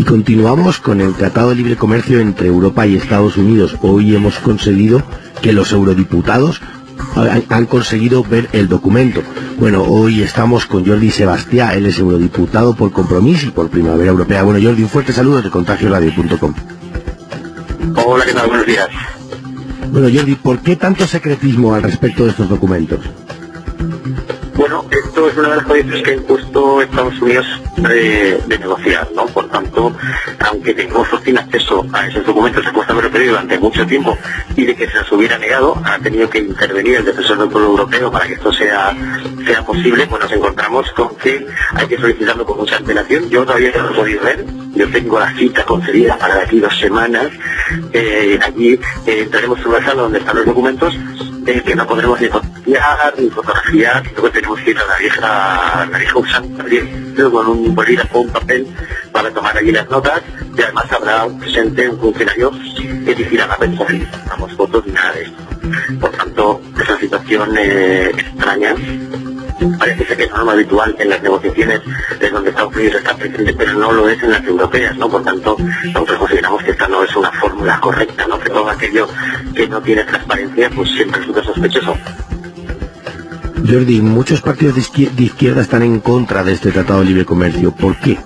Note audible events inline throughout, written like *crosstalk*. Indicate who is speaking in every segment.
Speaker 1: Y continuamos con el Tratado de Libre Comercio entre Europa y Estados Unidos. Hoy hemos conseguido que los eurodiputados han, conseguido ver el documento. Bueno, hoy estamos con Jordi Sebastián, él es eurodiputado por Compromiso y por Primavera Europea. Bueno, Jordi, un fuerte saludo de contagioradio.com.
Speaker 2: Hola, ¿qué tal? Buenos días.
Speaker 1: Bueno, Jordi, ¿por qué tanto secretismo al respecto de estos documentos?
Speaker 2: Bueno, esto es una de las condiciones que ha impuesto Estados Unidos de, negociar, ¿no? Por tanto, aunque tengamos sin acceso a esos documentos de Puerto Europeo durante mucho tiempo y de que se nos hubiera negado, ha tenido que intervenir el defensor del pueblo europeo para que esto sea, sea posible, pues nos encontramos con que hay que solicitarlo con mucha antelación. Yo todavía no lo he ver, yo tengo la cita concedida para de aquí dos semanas. Eh, allí eh, entraremos en una sala donde están los documentos eh, que no podremos ni fotografiar, ni fotografiar, sino que tenemos que ir a la vieja, la vieja usando con un bolígrafo, un papel para tomar allí las notas y además habrá presente, un funcionario que dirigirá la prensa, no fotos ni nada de esto. Por tanto, esa situación eh, extraña parece ser que es norma habitual en las negociaciones de donde Estados Unidos está presente, pero no lo es en las europeas, ¿no? Por tanto, nosotros consideramos que esta no es una fórmula correcta, ¿no? Que todo aquello que no tiene transparencia, pues siempre resulta sospechoso.
Speaker 1: Jordi, muchos partidos de izquierda están en contra de este Tratado de Libre Comercio. ¿Por qué?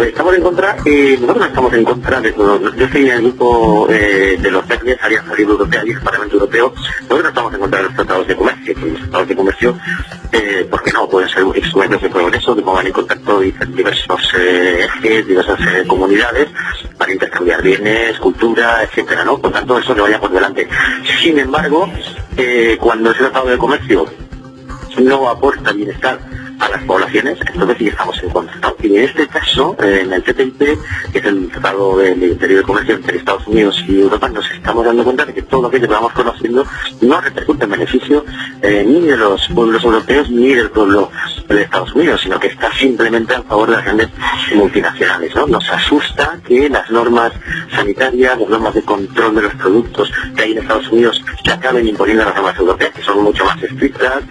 Speaker 2: estamos en contra, eh, nosotros estamos en contra de todo. Yo estoy en el grupo eh, de los TECNES, Alianza Libre Europea y el Parlamento Europeo. Nosotros estamos en contra de los tratados de comercio. Los tratados de comercio, eh, porque pueden ser instrumentos de progreso que pongan en contacto diversos eh, ejes, diversas eh, comunidades para intercambiar bienes, cultura, etcétera, ¿no? Por tanto, eso que vaya por delante. Sin embargo, cuando ese tratado de comercio no aporta bienestar a las poblaciones, entonces sí estamos en contra. Y en este caso, en el TTIP, que es el Tratado de, Interior de Comercio entre Estados Unidos y Europa, nos estamos dando cuenta de que todo aquello que vamos conociendo no repercute en beneficio eh, ni de los pueblos europeos ni del pueblo de Estados Unidos, sino que está simplemente a favor de las grandes multinacionales. ¿no? Nos asusta que las normas sanitarias, las normas de control de los productos que hay en Estados Unidos se acaben imponiendo las normas europeas, que son mucho más estrictas.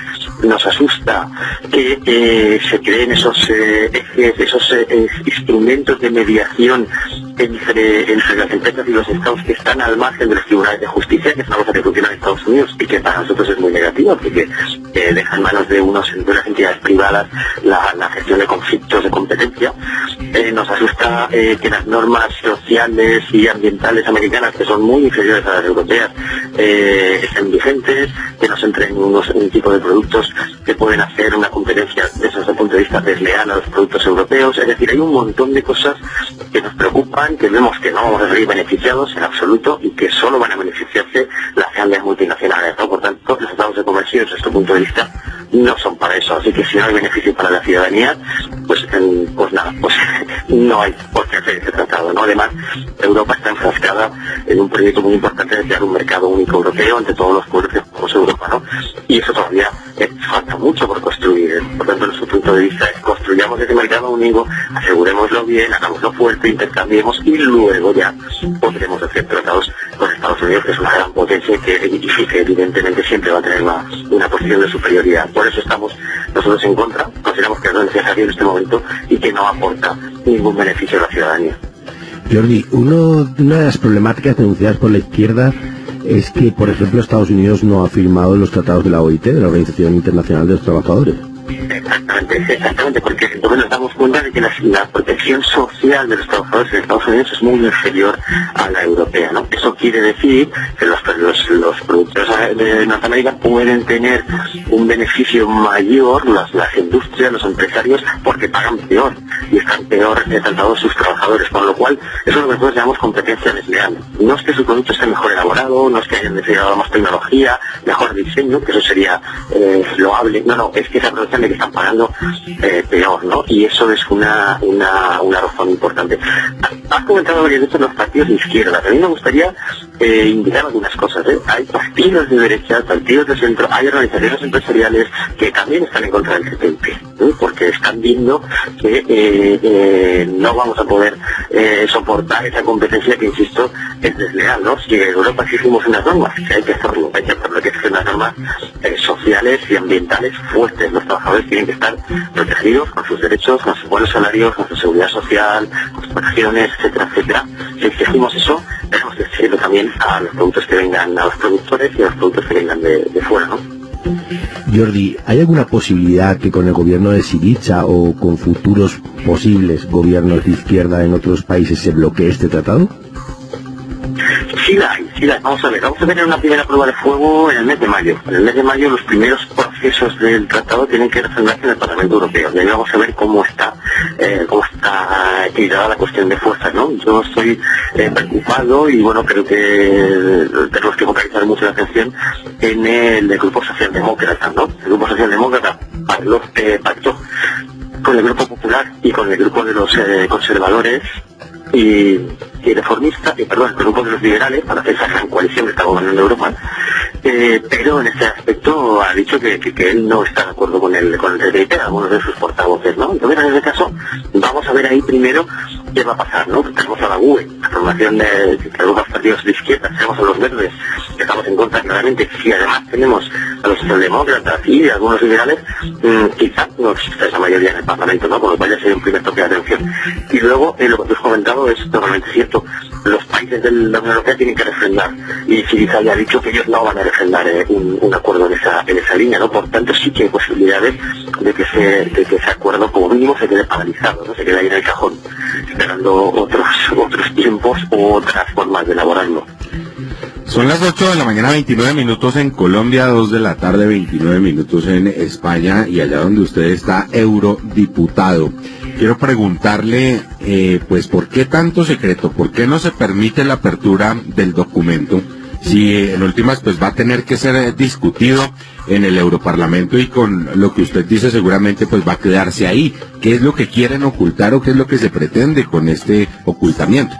Speaker 2: Nos asusta que se creen esos eh, esos eh, instrumentos de mediación entre, las empresas y los estados que están al margen de los tribunales de justicia, que es una cosa en Estados Unidos y que para nosotros es muy negativo, porque eh, deja en manos de unos de las entidades privadas la, gestión de conflictos de competencia. nos asusta que las normas sociales y ambientales americanas, que son muy inferiores a las europeas, estén vigentes, que nos entren unos, un tipo de productos que pueden hacer una competencia desde el punto de vista desleal a los productos europeos. Es decir, hay un montón de cosas que nos preocupan, que vemos que no vamos a salir beneficiados en absoluto y que solo van a beneficiarse las grandes multinacionales. Por tanto, los estados de comercio, desde este punto de vista, no son para eso. Así que si no hay beneficio para la ciudadanía, pues, pues nada, pues *laughs* no hay por qué hacer ese tratado. ¿no? Además, Europa está enfrascada en un proyecto muy importante de crear un mercado único europeo entre todos los pueblos de Europa, ¿no? Y eso todavía falta mucho por construir. Por tanto, nuestro punto de vista construyamos ese mercado único, asegurémoslo bien, hagámoslo fuerte, intercambiemos y luego ya podremos hacer tratados con Estados Unidos, que es una gran potencia que, y que evidentemente siempre va a tener una, una posición de superioridad. Por eso estamos nosotros en contra, consideramos que no es necesario en este momento y que no aporta ningún beneficio a la ciudadanía.
Speaker 1: Jordi, uno, una de las problemáticas denunciadas por la izquierda es que, por ejemplo, Estados Unidos no ha firmado los tratados de la OIT, de la Organización Internacional de los Trabajadores.
Speaker 2: Exactamente, exactamente, porque entonces nos damos cuenta de que la, protección social de los trabajadores en Estados Unidos es muy inferior a la europea, ¿no? Eso quiere decir que los, los, productores de Norteamérica pueden tener un beneficio mayor, las, industrias, los empresarios, porque pagan peor y están peor tratados sus trabajadores, con lo cual eso es lo que nosotros llamamos competencia desleal. No es que su producto esté mejor elaborado, no es que hayan desarrollado más tecnología, mejor diseño, que eso sería eh, loable, no, no, es que se aprovechan de que están pagando eh, peor, ¿no? Y eso es una, una, una razón importante. Has comentado varias veces los partidos de izquierda, a mí me gustaría eh, indicar algunas cosas. ¿eh? Hay partidos de derecha, partidos de centro, hay organizaciones empresariales que también están en contra del TTIP, porque están viendo que eh, no vamos a poder soportar esa competencia que, insisto, es desleal. ¿no? Si en Europa exigimos unas normas, que hay que hacerlo, hay que hacerlo, que hacer unas normas sociales y ambientales fuertes. Los trabajadores tienen que estar protegidos con sus derechos, con sus buenos salarios, con su seguridad social, con sus vacaciones, etcétera, etcétera. Si exigimos eso, tenemos que exigirlo también a los productos que vengan, a los productores y a los productos que vengan de, de fuera, ¿no?
Speaker 1: Jordi, ¿hay alguna posibilidad que con el gobierno de Siriza o con futuros posibles gobiernos de izquierda en otros países se bloquee este tratado?
Speaker 2: Sí la hay, hay. Vamos a ver, vamos a tener una primera prueba de fuego en el mes de mayo. En el mes de mayo los primeros procesos del tratado tienen que resolverse en el Parlamento Europeo. Y ahí vamos a ver cómo está, eh, cómo está equilibrada la cuestión de fuerzas, ¿no? Yo estoy eh, preocupado y bueno, creo que tenemos que focalizar mucho la atención en el, grupo socialdemócrata, ¿no? El grupo socialdemócrata los, eh, pactó con el grupo popular y con el grupo de los eh, conservadores y, y reformista, y perdón, el grupo de los liberales para hacer esa gran coalición que está gobernando Europa, eh, pero en este aspecto ha dicho que, que, que, él no está de acuerdo con el, con el TTIP, algunos de sus portavoces, ¿no? Entonces, en ese caso, vamos a ver ahí primero qué va a pasar, ¿no? Tenemos a la UE, la formación de, de algunos partidos de izquierda, tenemos a los verdes, estamos en contra claramente, si además tenemos a los socialdemócratas y algunos liberales, mmm, quizás no existe esa mayoría en el Parlamento, ¿no? Con lo cual ya sería un primer toque de atención. Y luego, eh, lo que tú has comentado es totalmente cierto. Los países de la Unión Europea tienen que refrendar. Y Siriza ya ha dicho que ellos no van a refrendar eh, un, un, acuerdo en esa, en esa línea, ¿no? Por tanto, sí que hay posibilidades de que, se, de que ese acuerdo, como mínimo, se quede paralizado, ¿no? Se quede ahí en el cajón, esperando otros, otros tiempos u otras formas de elaborarlo.
Speaker 3: Son las 8 de la mañana, 29 minutos en Colombia, 2 de la tarde, 29 minutos en España y allá donde usted está, eurodiputado. Quiero preguntarle, eh, pues, ¿por qué tanto secreto? ¿Por qué no se permite la apertura del documento? Si en últimas, pues va a tener que ser eh, discutido en el Europarlamento y con lo que usted dice seguramente, pues va a quedarse ahí. ¿Qué es lo que quieren ocultar o qué es lo que se pretende con este ocultamiento?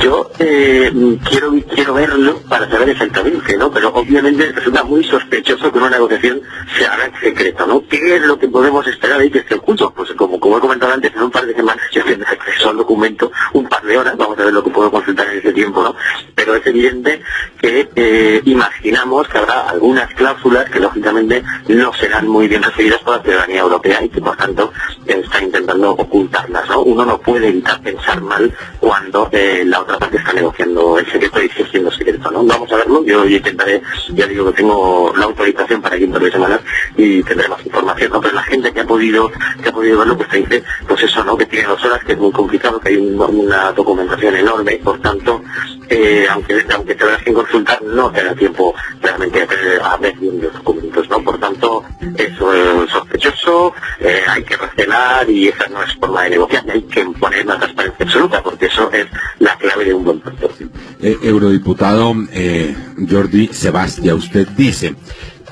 Speaker 2: Yo eh, quiero quiero verlo para saber exactamente, ¿no? Pero obviamente resulta muy sospechoso que una negociación se haga en secreto, ¿no? ¿Qué es lo que podemos esperar ahí que esté oculto? Pues como, como he comentado antes, en un par de semanas yo tendré acceso al documento, un par de horas, vamos a ver lo que puedo consultar en ese tiempo, ¿no? Pero es evidente que eh, imaginamos que habrá algunas cláusulas que lógicamente no serán muy bien recibidas por la ciudadanía europea y que por tanto eh, está intentando ocultarlas, ¿no? Uno no puede evitar pensar mal cuando eh, la otra parte está negociando el secreto y siendo secreto, ¿no? Vamos a verlo, yo intentaré, ya digo que tengo la autorización para ir por semanas y tendré más información, ¿no? Pero la gente que ha podido, que ha podido verlo, pues te dice, pues eso, ¿no? Que tiene dos horas, que es muy complicado, que hay un, una documentación enorme, por tanto, eh, aunque, aunque te tengas que consultar, no te da tiempo realmente a, ver bien los documentos, ¿no? Por tanto, eso es sospechoso, eh, hay que recelar y esa no es forma de negociar, hay que poner una transparencia absoluta, porque eso es la clave de un buen proceso.
Speaker 3: Eh, eurodiputado Jordi Sebastián, usted dice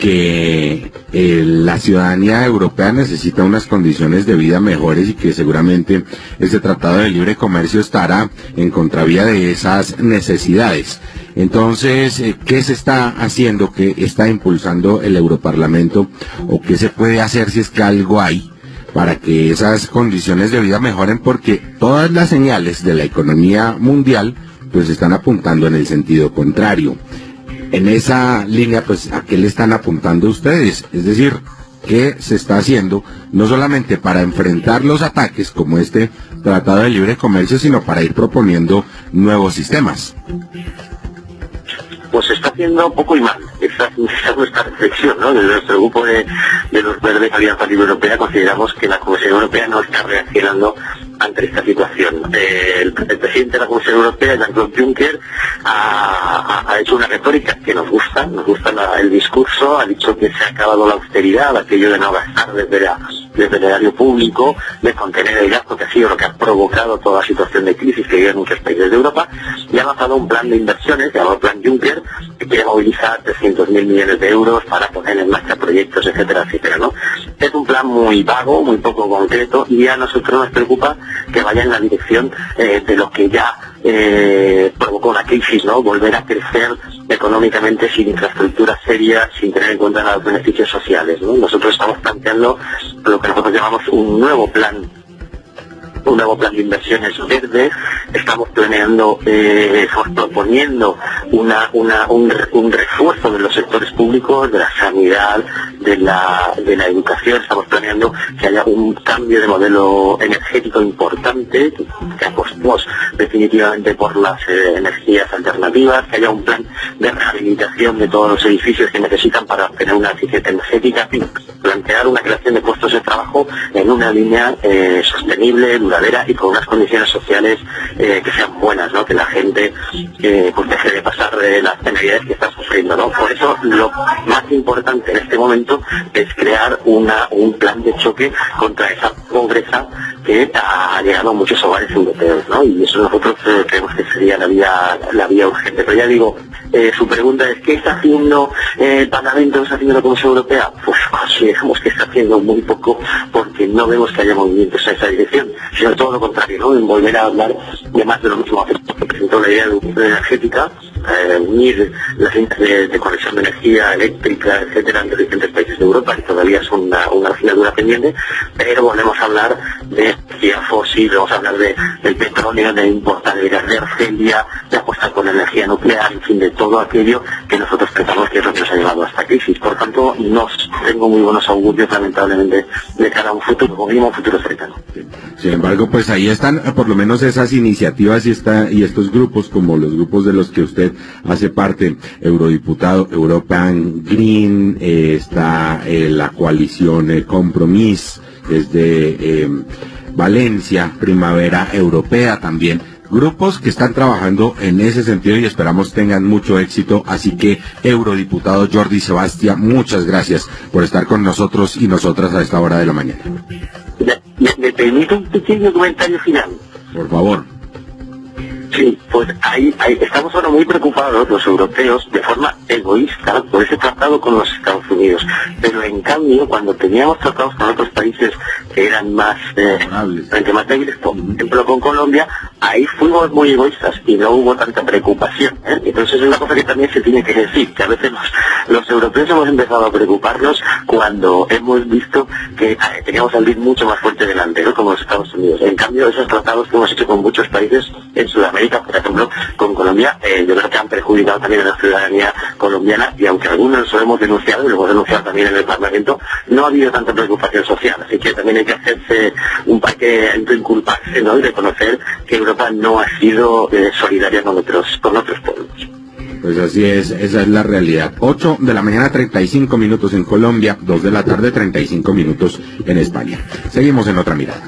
Speaker 3: que eh, la ciudadanía europea necesita unas condiciones de vida mejores y que seguramente este tratado de libre comercio estará en contravía de esas necesidades. Entonces, eh, ¿qué se está haciendo? ¿Qué está impulsando el Europarlamento? ¿O qué se puede hacer si es que algo hay? para que esas condiciones de vida mejoren porque todas las señales de la economía mundial pues están apuntando en el sentido contrario. En esa línea, pues, ¿a qué le están apuntando ustedes? Es decir, ¿qué se está haciendo no solamente para enfrentar los ataques como este Tratado de Libre Comercio, sino para ir proponiendo nuevos sistemas?
Speaker 2: pues se está haciendo poco y mal. Esa, es nuestra reflexión, ¿no? Desde nuestro grupo de, de los verdes Alianza Libre Europea consideramos que la Comisión Europea no está reaccionando ante esta situación. El, presidente de la Comisión Europea, Jean-Claude Juncker, ha, hecho una retórica que nos gusta, nos gusta el discurso, ha dicho que se ha acabado la austeridad, aquello de no gastar desde, la, desde el erario público, de contener el gasto, que ha sido lo que ha provocado toda la situación de crisis que viven muchos países de Europa, y ha lanzado un plan de inversiones, llamado Plan Juncker, que quiere movilizar 300.000 millones de euros para poner en marcha proyectos, etcétera, etcétera, ¿no? Es un plan muy vago, muy poco concreto, y a nosotros nos preocupa que vaya en la dirección eh, de lo que ya eh, provocó la crisis, ¿no? Volver a crecer económicamente sin infraestructuras serias, sin tener en cuenta los beneficios sociales, ¿no? Nosotros estamos planteando lo que nosotros llamamos un nuevo plan un nuevo plan de inversiones verdes, estamos planeando, eh, estamos proponiendo una, una, un, un, refuerzo de los sectores públicos, de la sanidad, de la, de la educación. Estamos planeando que haya un cambio de modelo energético importante, que apostemos definitivamente por las eh, energías alternativas, que haya un plan de rehabilitación de todos los edificios que necesitan para tener una eficiencia energética, plantear una creación de puestos de trabajo en una línea eh, sostenible, duradera y con unas condiciones sociales eh, que sean buenas, ¿no? que la gente pues deje de pasar de las penalidades que está sufriendo. ¿no? Por eso lo más importante en este momento es crear una, un plan de choque contra esa pobreza que ha llegado a muchos hogares europeos, ¿no? Y eso nosotros eh, creemos que sería la vía, la vía urgente. Pero ya digo, eh, su pregunta es, ¿qué está haciendo el Parlamento, qué está haciendo la Comisión Europea? Pues consideramos que está haciendo muy poco porque no vemos que haya movimientos en esa dirección, sino todo lo contrario, ¿no? En volver a hablar de más de lo mismo. La idea de una energética, eh, unir las líneas de, conexión de energía eléctrica, etcétera, entre diferentes países de Europa, que todavía es una, una asignatura pendiente, pero volvemos a hablar de energía fósil, vamos a hablar de, del petróleo, de importar de Argelia, de apostar con energía nuclear, en fin, de todo aquello que nosotros pensamos que es lo que nos ha llevado a esta crisis. Por tanto, no tengo muy buenos augurios, lamentablemente, de cara a un futuro, mínimo un futuro cercano.
Speaker 3: Sin embargo, pues ahí están eh, por lo menos esas iniciativas y, está, y estos grupos, como los grupos de los que usted hace parte, eurodiputado, European Green, eh, está eh, la coalición Compromis, es de Valencia, Primavera Europea también grupos que están trabajando en ese sentido y esperamos tengan mucho éxito. Así que, eurodiputado Jordi Sebastián, muchas gracias por estar con nosotros y nosotras a esta hora de la mañana.
Speaker 2: ¿Me, permite un pequeño comentario final?
Speaker 3: Por favor.
Speaker 2: Sí, pues ahí, ahí, estamos ahora muy preocupados los europeos de forma egoísta por ese tratado con los Estados Unidos. Pero en cambio, cuando teníamos tratados con otros países que eran más, eh, más débiles, por ejemplo con Colombia, ahí fuimos muy egoístas y no hubo tanta preocupación. ¿eh? Entonces es una cosa que también se tiene que decir, que a veces los, europeos hemos empezado a preocuparnos cuando hemos visto que eh, teníamos al mucho más fuerte delantero como los Estados Unidos. En cambio, esos tratados que hemos hecho con muchos países en Sudamérica, por ejemplo, con Colombia, eh, yo creo que han perjudicado también a la ciudadanía colombiana y aunque algunos lo hemos denunciado y lo hemos denunciado también en el Parlamento, no ha habido tanta preocupación social. Así que también hay que hacerse un paquete, inculparse ¿no? y reconocer que Europa no ha sido eh, solidaria con otros, con otros pueblos.
Speaker 3: Pues así es, esa es la realidad. 8 de la mañana 35 minutos en Colombia, 2 de la tarde 35 minutos en España. Seguimos en otra mirada.